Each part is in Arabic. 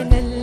على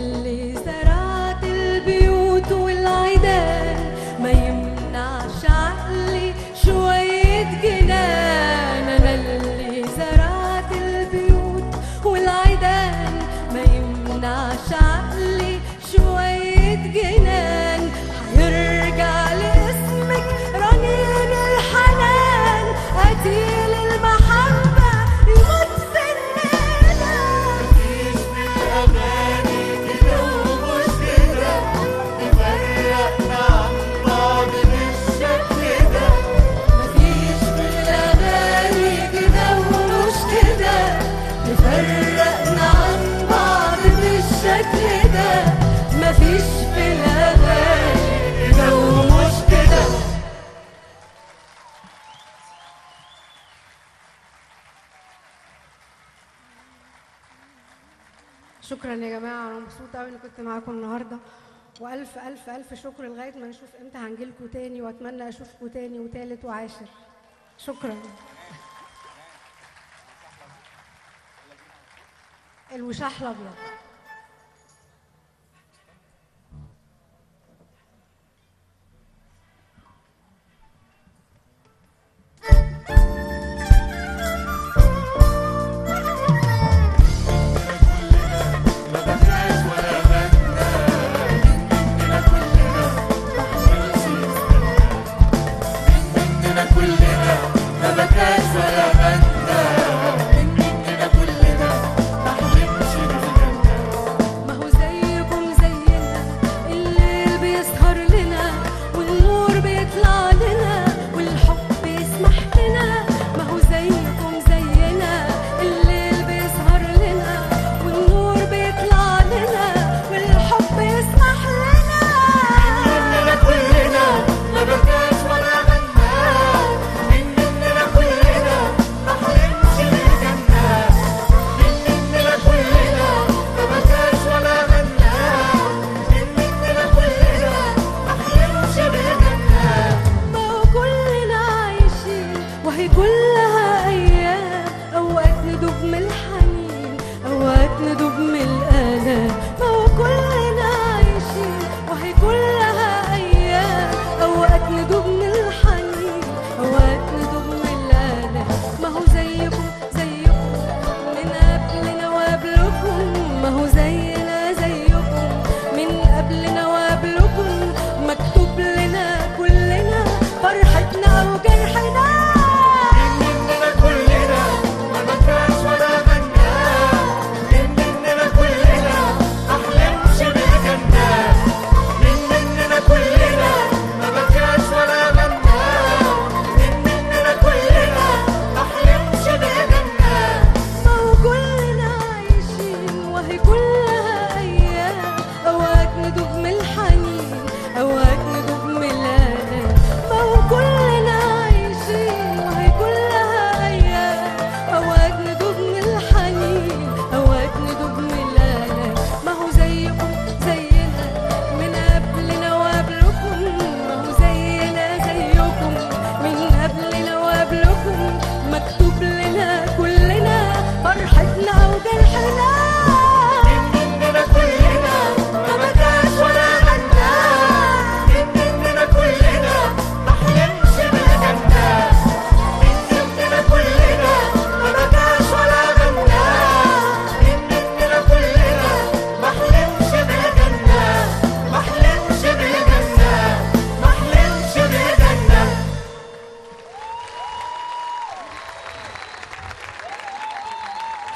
شكرا يا جماعة أنا مبسوطة قوي إني كنت معاكم النهارده. وألف ألف ألف شكر لغاية ما نشوف إمتى هنجيلكوا تاني وأتمنى أشوفكوا تاني وتالت وعاشر. شكرا. الوشاح الأبيض.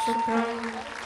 Soprano.